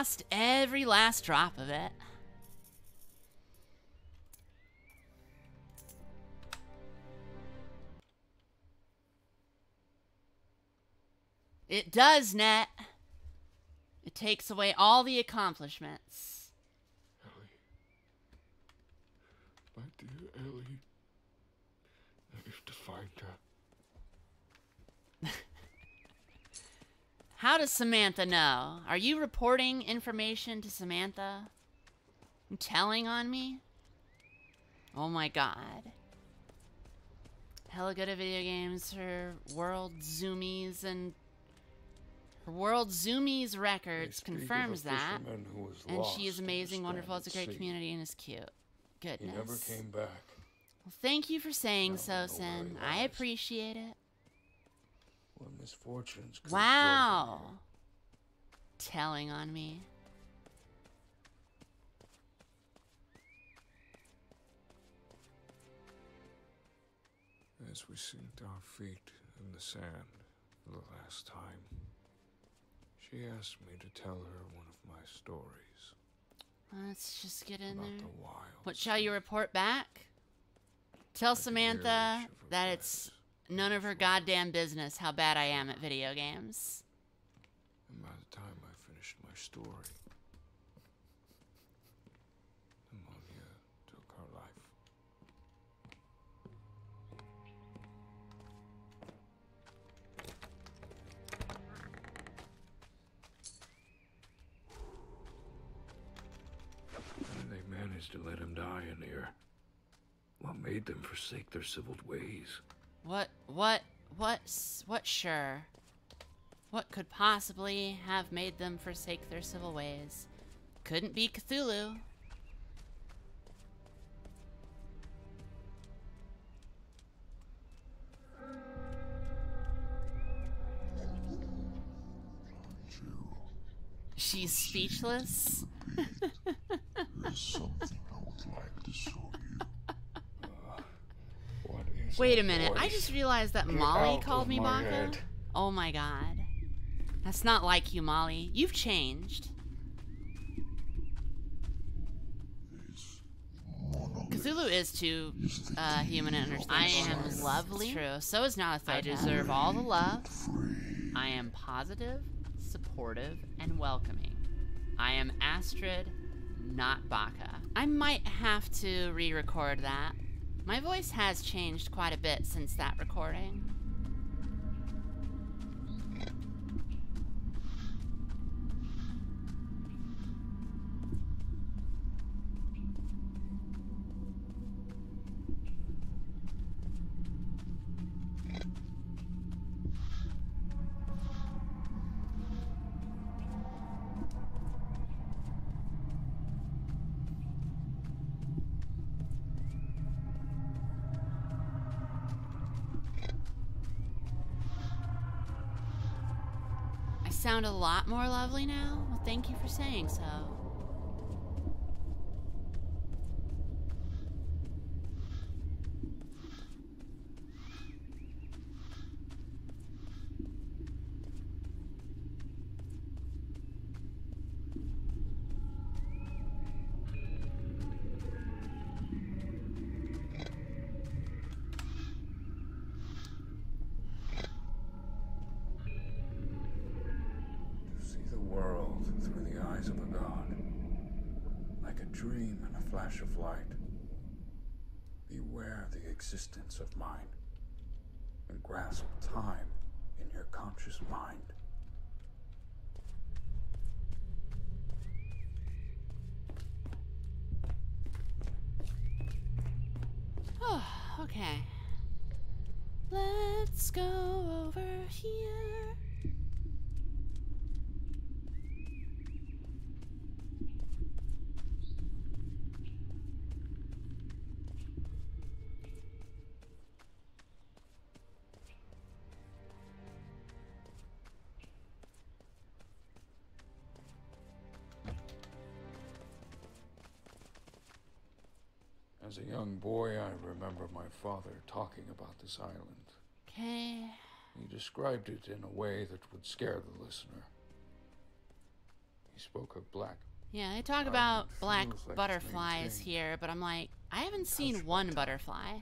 Lost every last drop of it. It does, Net. It takes away all the accomplishments. Ellie. My dear Ellie. I have to find her. How does Samantha know? Are you reporting information to Samantha? telling on me? Oh my god. Hella good at video games. Her world zoomies and her world zoomies records speak of a confirms that. And she is lost in a amazing, wonderful, has a great sea. community, and is cute. He Goodness. never came back. Well, thank you for saying so, know Sin. I appreciate it. When misfortunes Wow. Telling on me. As we synced our feet in the sand for the last time, she asked me to tell her one of my stories Let's just get in there. the. What shall you report back? Tell Samantha urge of her that it's none of her goddamn business how bad I am at video games. And by the time I finished my story, pneumonia uh, took her life. They managed to let him die in here. What made them forsake their civil ways? What, what, what, what, sure. What could possibly have made them forsake their civil ways? Couldn't be Cthulhu. She's speechless. There's something I would like to show you. What is Wait a minute. I just realized that Get Molly called me Baka. head. Oh my god. That's not like you, Molly. You've changed. Cthulhu is too uh, human and understandable. I am lovely. True. So is Nyarlathotep. I deserve all the love. I am positive, supportive, and welcoming. I am Astrid, not Baka. I might have to re-record that. My voice has changed quite a bit since that recording. Sound a lot more lovely now. Well, thank you for saying so. Okay. Let's go over here. Father talking about this island. Okay. He described it in a way that would scare the listener. He spoke of black. Yeah, they talk about black butterflies here, but I'm like, I haven't seen one butterfly.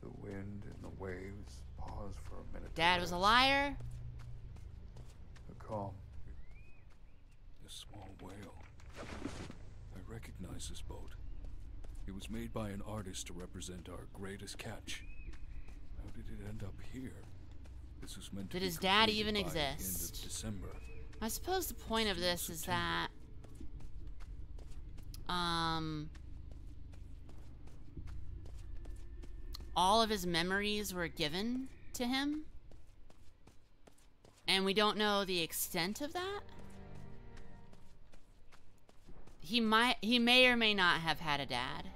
The wind and the waves pause for a minute. Dad was a liar. The calm. A small whale. I recognize this boat. It was made by an artist to represent our greatest catch. How did it end up here? This was meant did to his dad even exist? December. I suppose the point of this is that um all of his memories were given to him. And we don't know the extent of that. He might he may or may not have had a dad.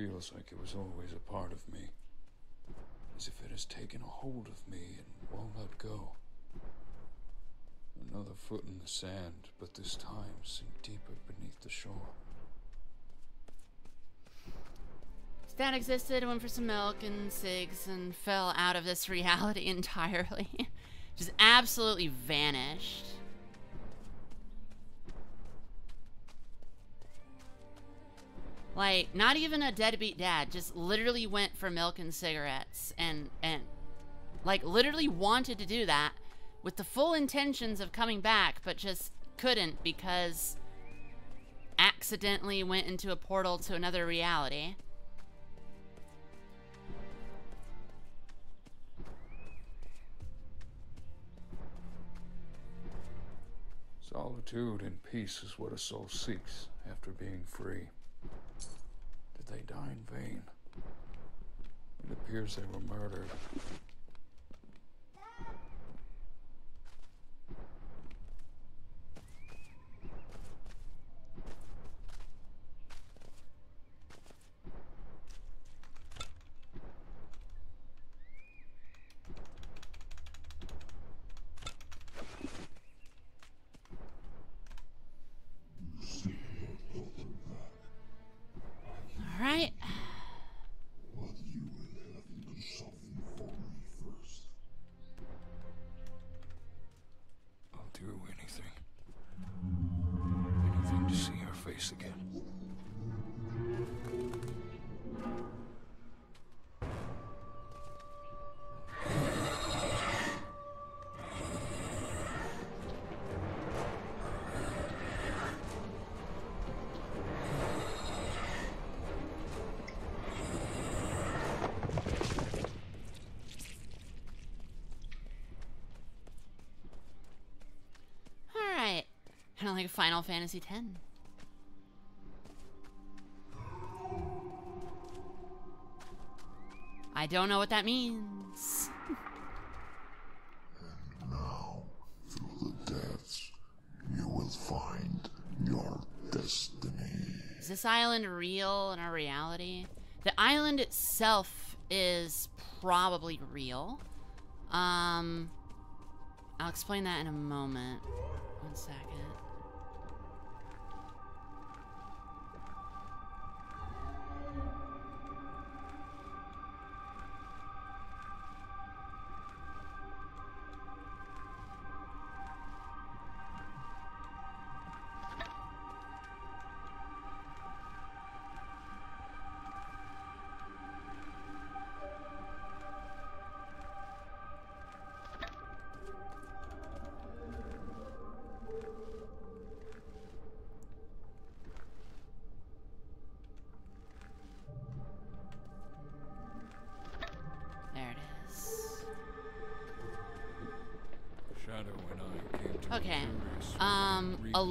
Feels like it was always a part of me. As if it has taken a hold of me and won't let go. Another foot in the sand, but this time sink deeper beneath the shore. Stan existed, went for some milk and cigs, and fell out of this reality entirely. Just absolutely vanished. Like, not even a deadbeat dad, just literally went for milk and cigarettes and, and, like, literally wanted to do that with the full intentions of coming back, but just couldn't because accidentally went into a portal to another reality. Solitude and peace is what a soul seeks after being free they die in vain. It appears they were murdered. Kind of like Final Fantasy X. I don't know what that means. and now, through the depths, you will find your destiny. Is this island real in our reality? The island itself is probably real. Um, I'll explain that in a moment. One second.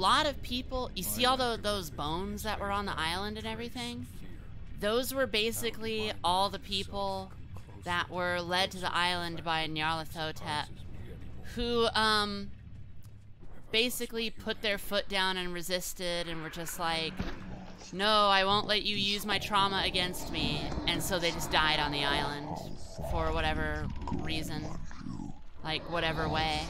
Lot of people, you see all the, those bones that were on the island and everything? Those were basically all the people that were led to the island by Nyarlathotep, who, um, basically put their foot down and resisted and were just like, no, I won't let you use my trauma against me. And so they just died on the island for whatever reason. Like, whatever way.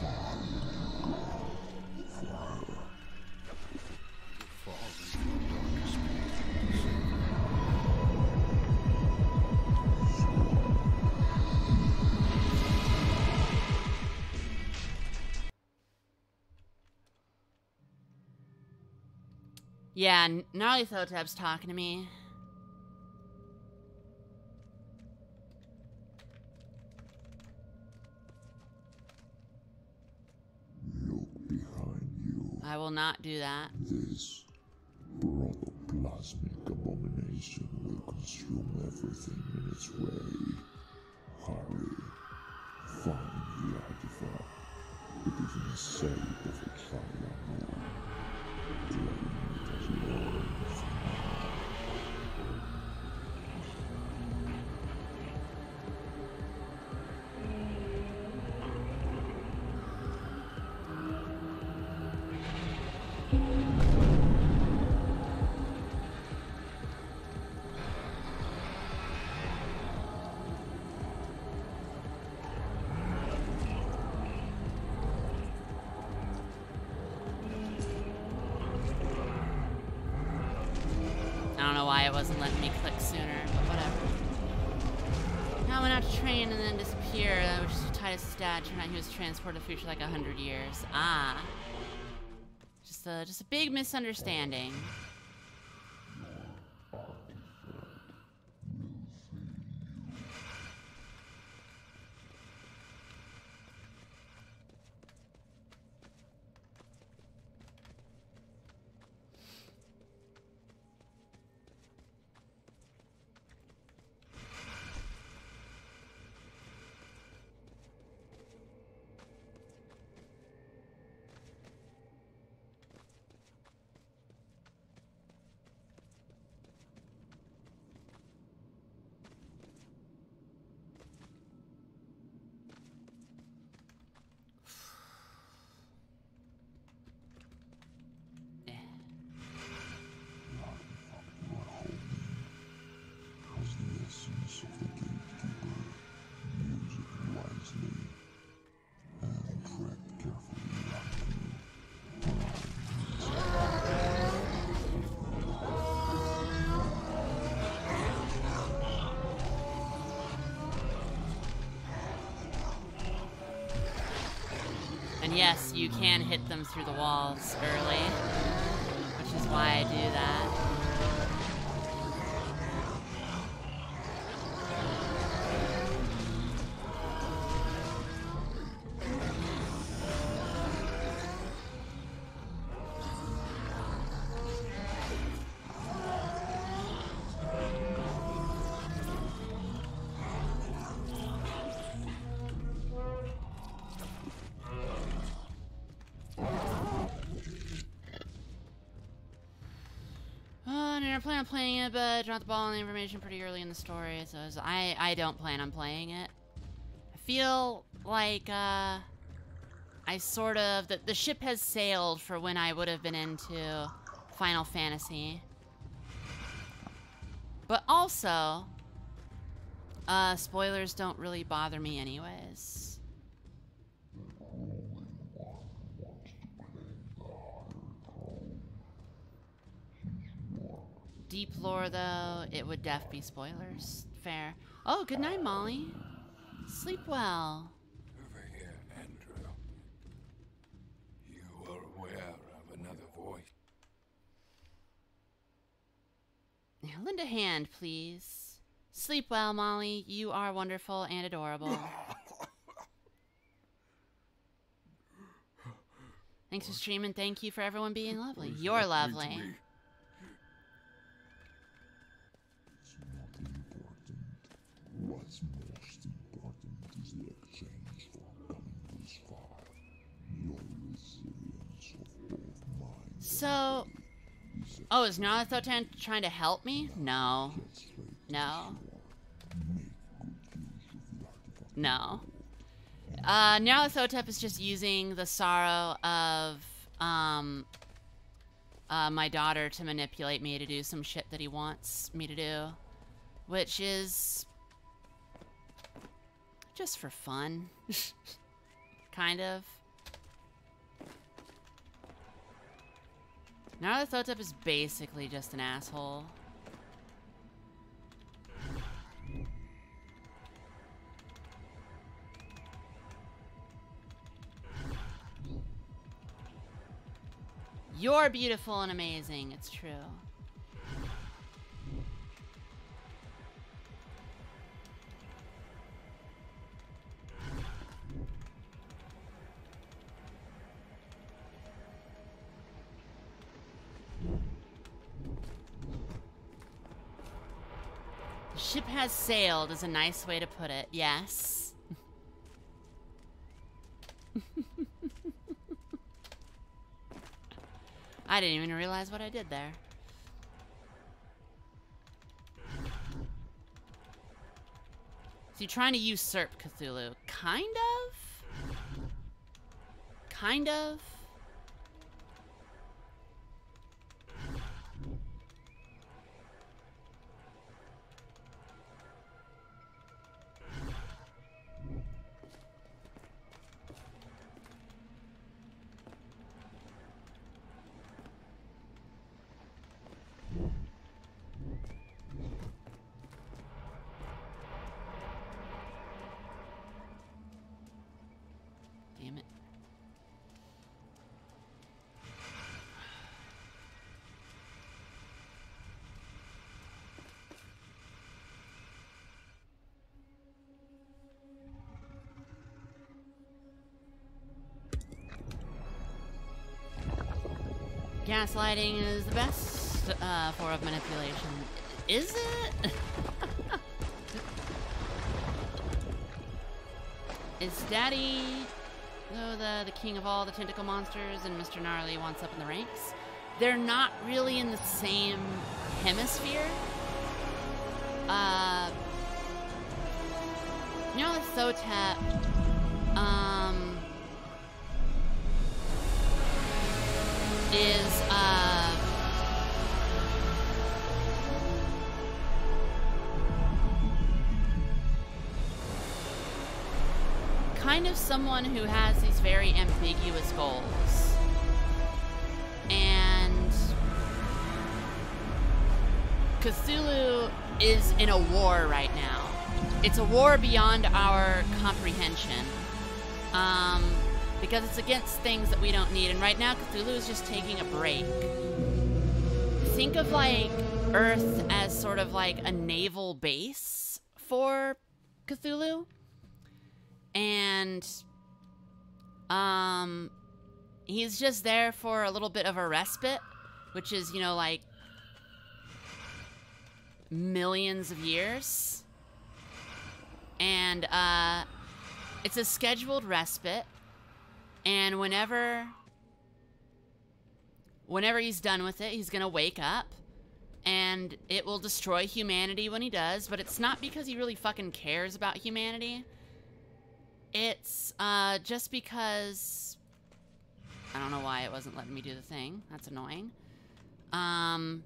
Yeah, Nyarlathotep's talking to me. Look behind you. I will not do that. This protoplasmic abomination will consume everything in its way. Hurry. Find the artifact. It is in the shape of a triangle. It wasn't letting me click sooner, but whatever. Now went out to train and then disappear. I was just Titus' dad. Turned out he was transported to the future like a hundred years. Ah. Just a just a big misunderstanding. And yes, you can hit them through the walls early, which is why I do that. Oh, I plan on playing it, but I dropped the ball on the information pretty early in the story, so it's- I I don't plan on playing it. I feel like uh, I sort of the the ship has sailed for when I would have been into Final Fantasy, but also, uh, spoilers don't really bother me anyways. Deep lore, though, it would def be spoilers. Fair. Oh, good night, Molly. Sleep well. Over here, Andrew. You are aware of another voice. Yeah, Lend a hand, please. Sleep well, Molly. You are wonderful and adorable. Thanks for streaming. Thank you for everyone being lovely. You're lovely. So, oh, is Nyarlathotep trying to help me? No. No. No. Uh, is just using the sorrow of um, uh, my daughter to manipulate me to do some shit that he wants me to do, which is just for fun. kind of. Nyarlathotep is basically just an asshole. You're beautiful and amazing, it's true. Has sailed is a nice way to put it, yes. I didn't even realize what I did there. So you're trying to usurp Cthulhu? Kind of? Kind of? Gaslighting is the best uh, form of manipulation. Is it? is Daddy though the, the king of all the tentacle monsters and Mr. Gnarly wants up in the ranks? They're not really in the same hemisphere. Uh, you know, Thotep, um, is, uh, kind of someone who has these very ambiguous goals. And Cthulhu is in a war right now. It's a war beyond our comprehension. Um, because it's against things that we don't need. And right now, Cthulhu is just taking a break. Think of like Earth as sort of like a naval base for Cthulhu and um he's just there for a little bit of a respite which is you know like millions of years and uh it's a scheduled respite and whenever whenever he's done with it he's gonna wake up and it will destroy humanity when he does but it's not because he really fucking cares about humanity it's uh, just because I don't know why it wasn't letting me do the thing. That's annoying. Um,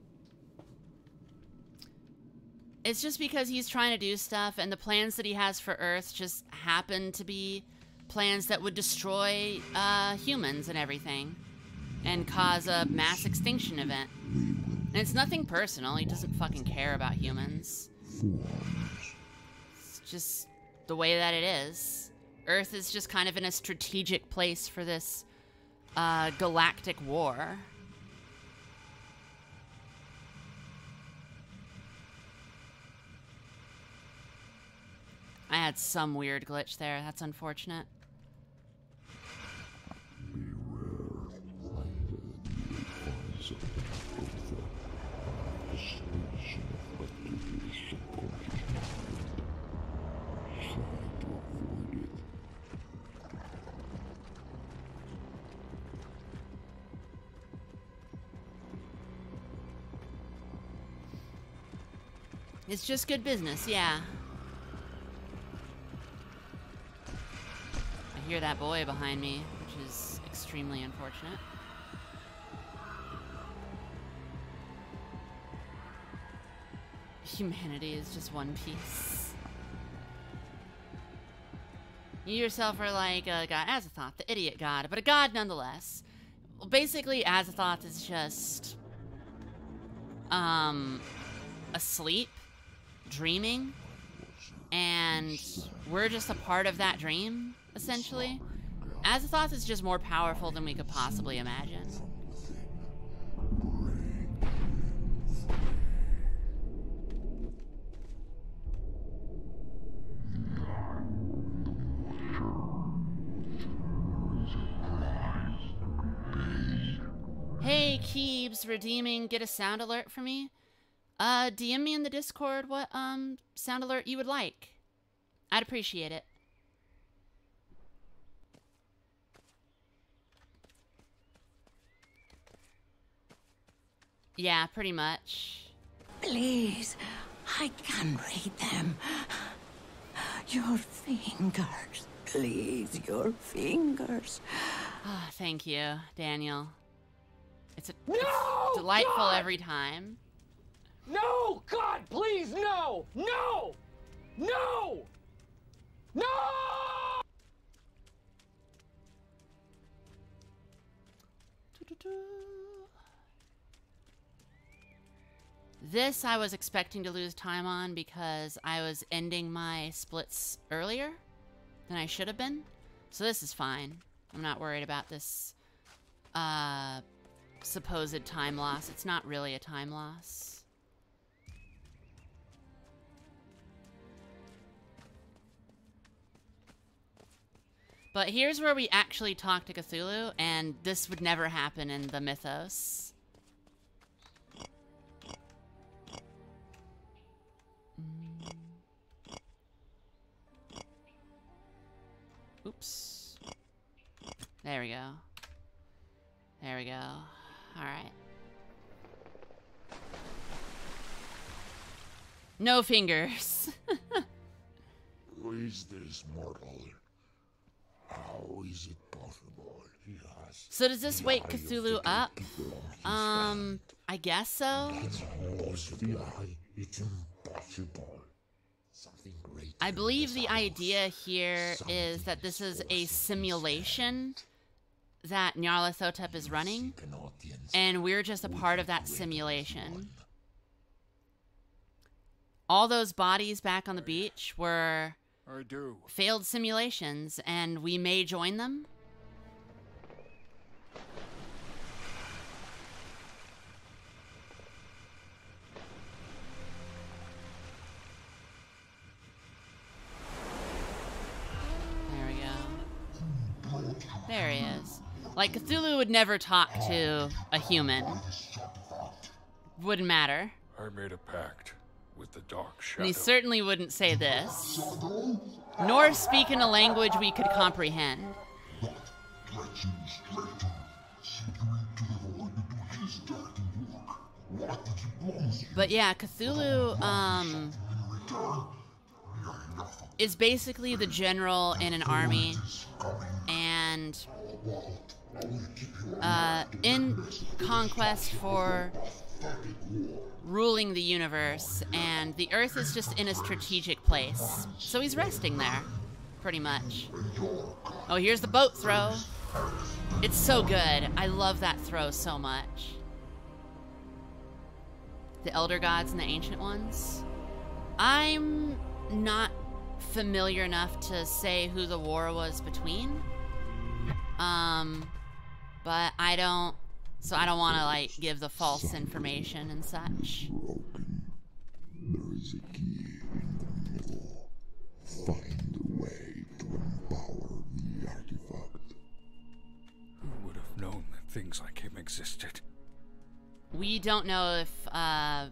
it's just because he's trying to do stuff, and the plans that he has for Earth just happen to be plans that would destroy uh, humans and everything, and cause a mass extinction event. And it's nothing personal. He doesn't fucking care about humans. It's just the way that it is. Earth is just kind of in a strategic place for this uh, galactic war. I had some weird glitch there. That's unfortunate. It's just good business, yeah. I hear that boy behind me, which is extremely unfortunate. Humanity is just one piece. You yourself are like a god, Azathoth, the idiot god, but a god nonetheless. Basically, Azathoth is just um asleep, dreaming, and we're just a part of that dream, essentially. Azathoth is just more powerful than we could possibly imagine. Hey, Keebs, redeeming, get a sound alert for me? Uh, DM me in the Discord what, um, sound alert you would like. I'd appreciate it. Yeah, pretty much. Please, I can read them. Your fingers, please, your fingers. Ah, thank you, Daniel. It's, a, No, it's delightful God! every time. No! God, please, no! No! No! No! This I was expecting to lose time on because I was ending my splits earlier than I should have been. So this is fine. I'm not worried about this uh, supposed time loss. It's not really a time loss. But here's where we actually talk to Cthulhu, and this would never happen in the mythos. Mm. Oops. There we go. There we go. Alright. No fingers. Who is this mortal? How is it possible? He has so does this wake the eye of Cthulhu up? Um, I guess so. the eye. It's impossible. Something great. I believe the idea here is that this is a simulation that Nyarlathotep is running, and we're just a part of that simulation. All those bodies back on the beach were I do. failed simulations, and we may join them. There we go. There he is. Like, Cthulhu would never talk to a human. Wouldn't matter. I made a pact with the dark shadow. And he certainly wouldn't say this. Nor speak in a language we could comprehend. But yeah, Cthulhu um, is basically the general in an army, and uh, in conquest for ruling the universe, and the Earth is just in a strategic place. So he's resting there, pretty much. Oh, here's the boat throw. It's so good. I love that throw so much. The Elder Gods and the Ancient Ones. I'm not familiar enough to say who the war was between. Um, but I don't so I don't want to like give the false information and such. broken. There is a key in the middle. Find a way to empower the artifact. Who would have known that things like him existed? We don't know if uh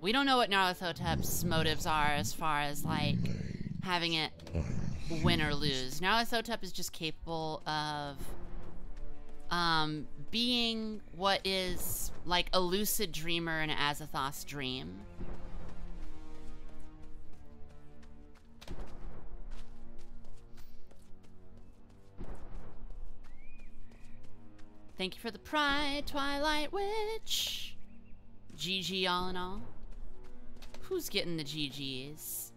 we don't know what Nyarlathotep's motives are as far as like having it win or lose. Nyarlathotep is just capable of um being what is like a lucid dreamer in Azathoth's dream. Thank you for the pride, Twilight Witch. GG all in all. Who's getting the GGs?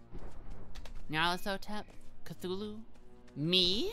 Nyarlathotep? Cthulhu? Me?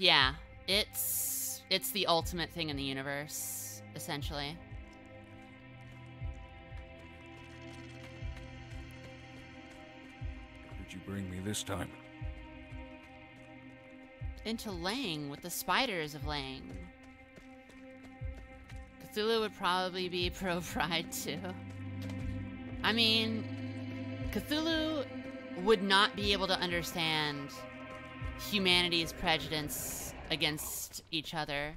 Yeah. It's it's the ultimate thing in the universe, essentially. Did you bring me this time? Into Leng with the spiders of Leng. Cthulhu would probably be pro pride too. I mean, Cthulhu would not be able to understand humanity's prejudice against each other.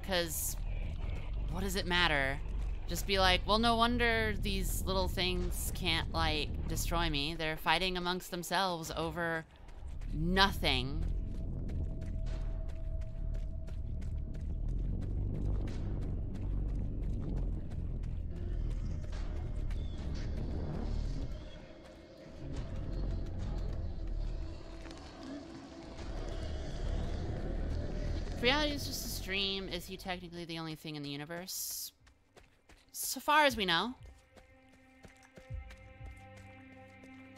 Because what does it matter? Just be like, well, no wonder these little things can't, like, destroy me. They're fighting amongst themselves over nothing. Stream, is he technically the only thing in the universe? So far as we know.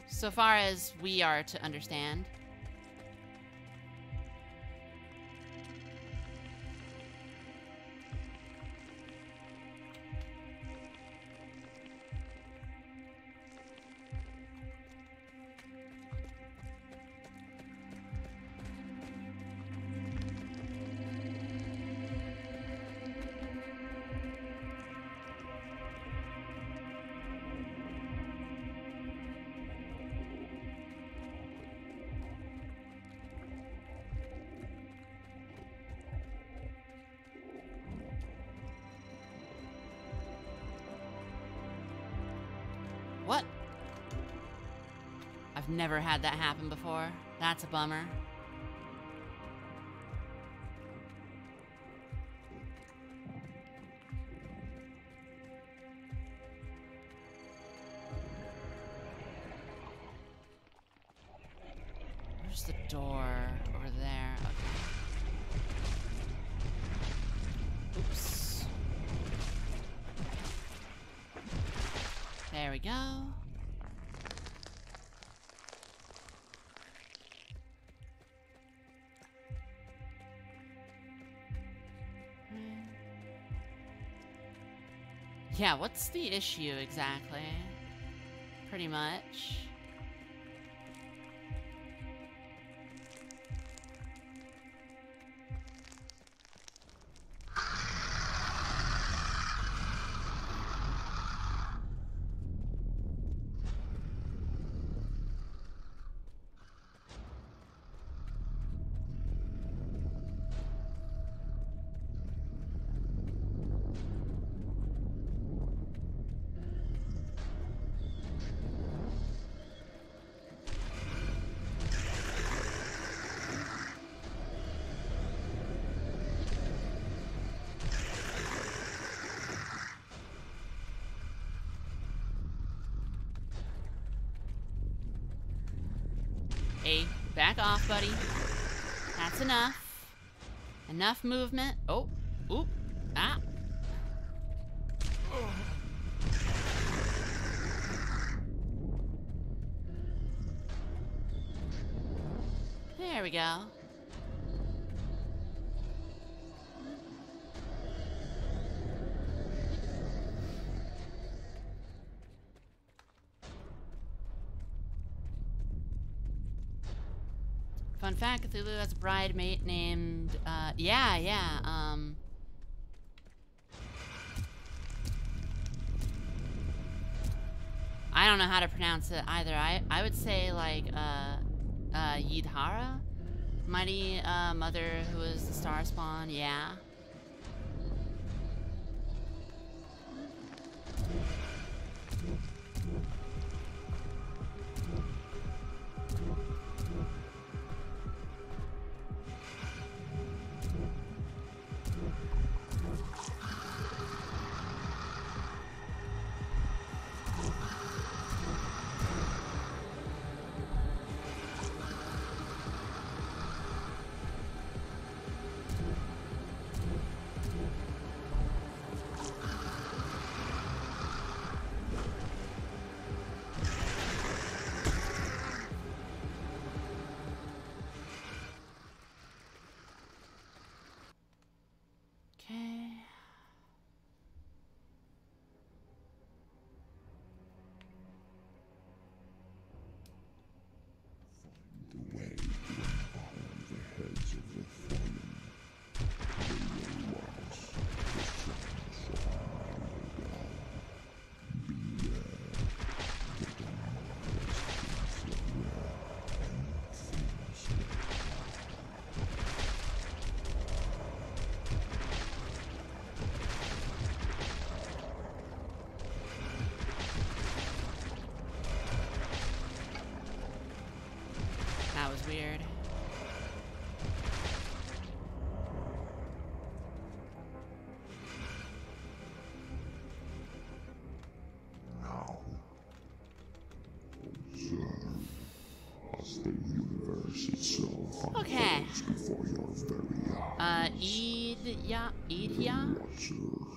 So far as we are to understand. Never had that happen before. That's a bummer. Yeah, what's the issue exactly? Pretty much. Buddy. That's enough. Enough movement. Oh, oop, ah. There we go. Fun fact, Cthulhu has a bridemate named, uh, yeah, yeah, um... I don't know how to pronounce it either. I, I would say, like, uh, uh, Yidhara? Mighty, uh, mother who is the star spawn, yeah. Eid, yeah,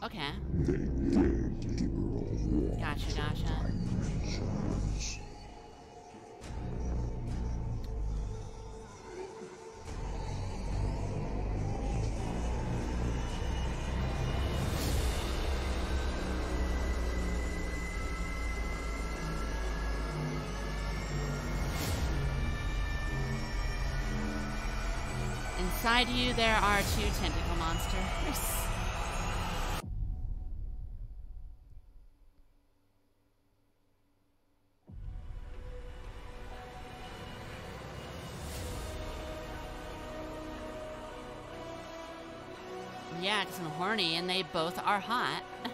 Okay. Gotcha, gotcha. Inside you, there are two tentacle monsters. Yeah, because I'm horny and they both are hot.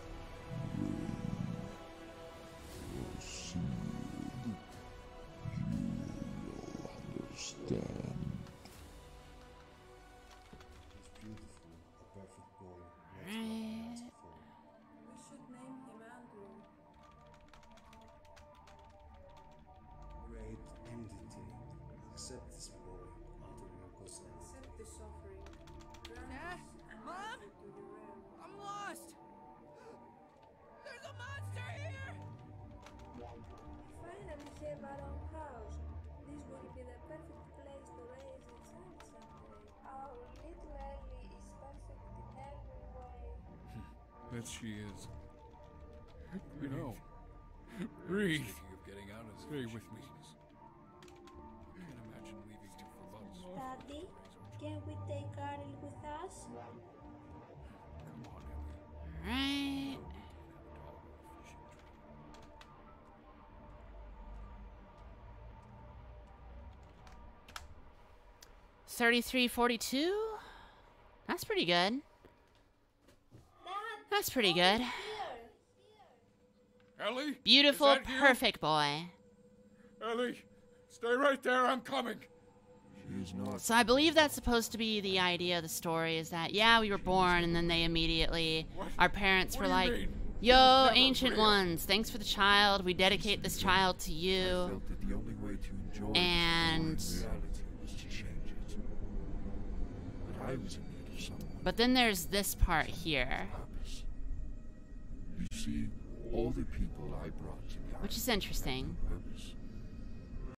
That she is. You know. Breathe. Stay with me. I can't imagine leaving you for months. Daddy, can we take Carl with us? Come on, Ellie. Right. Thirty-three forty-two. That's pretty good. That's pretty good. Ellie? Beautiful, perfect boy. Ellie, stay right there. I'm coming. So I believe that's supposed to be the idea of the story is that, yeah, we were born, and then they immediately, what? our parents what were like, mean? yo, ancient ones, thanks for the child. We dedicate this child to you. And. But then there's this part here. See, all the people I brought to Which is interesting. Purpose.